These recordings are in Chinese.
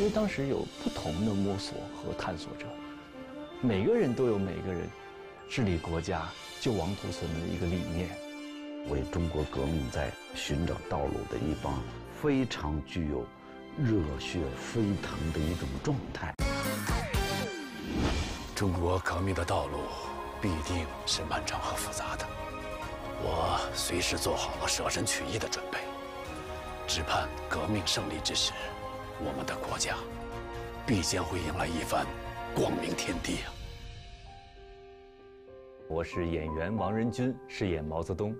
因为当时有不同的摸索和探索者，每个人都有每个人治理国家、救亡图存的一个理念，为中国革命在寻找道路的一帮非常具有热血沸腾的一种状态。中国革命的道路必定是漫长和复杂的，我随时做好了舍身取义的准备，只盼革命胜利之时。我们的国家必将会迎来一番光明天地啊！我是演员王仁君，饰演毛泽东。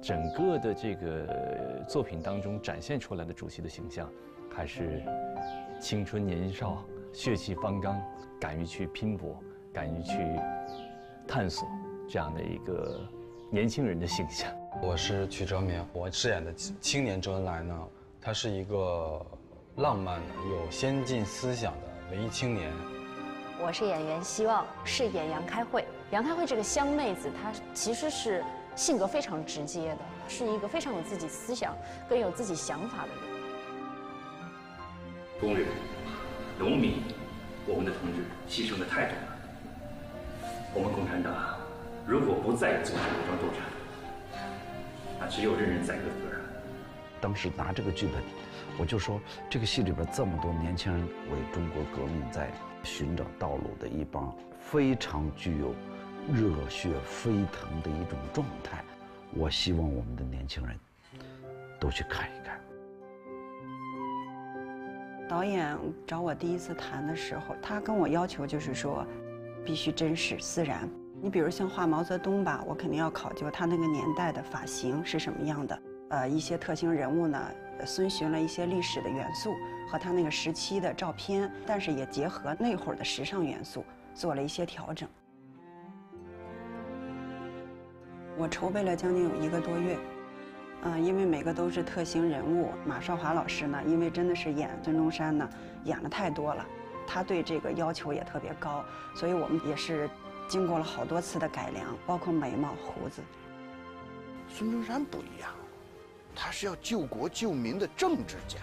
整个的这个作品当中展现出来的主席的形象，还是青春年少、血气方刚、敢于去拼搏、敢于去探索这样的一个年轻人的形象。我是曲哲明，我饰演的青年周恩来呢，他是一个。浪漫的、有先进思想的文艺青年。我是演员希望，饰演杨开慧。杨开慧这个湘妹子，她其实是性格非常直接的，是一个非常有自己思想、更有自己想法的人。工人、农民，我们的同志牺牲的太多了。我们共产党如果不再组织武装斗争，那只有任人宰割责任。当时拿这个剧本。我就说，这个戏里边这么多年轻人为中国革命在寻找道路的一帮非常具有热血沸腾的一种状态，我希望我们的年轻人都去看一看。导演找我第一次谈的时候，他跟我要求就是说，必须真实自然。你比如像画毛泽东吧，我肯定要考究他那个年代的发型是什么样的，呃，一些特型人物呢。遵循了一些历史的元素和他那个时期的照片，但是也结合那会儿的时尚元素做了一些调整。我筹备了将近有一个多月，嗯，因为每个都是特型人物。马少华老师呢，因为真的是演孙中山呢，演的太多了，他对这个要求也特别高，所以我们也是经过了好多次的改良，包括眉毛、胡子。孙中山不一样。他是要救国救民的政治家。